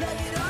Let it all